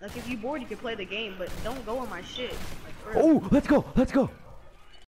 Like if you bored, you can play the game, but don't go on my shit. Like. Oh, let's go, let's go.